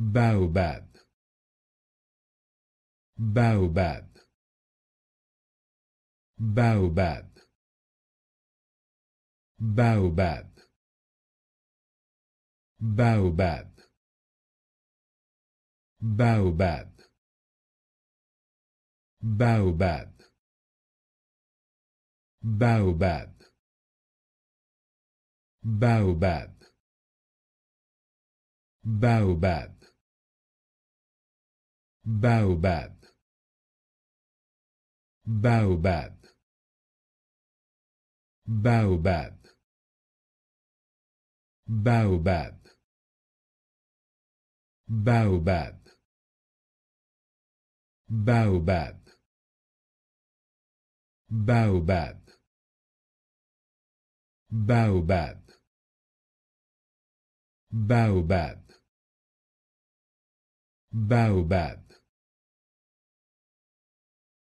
Baobab Baobab Baobab Baobab Baobab Baobab Baobab Baobab Baobab Baobab Baobab Baobab Baobab Baobab Baobab Baobab Baobab Baobab Baobab Baobab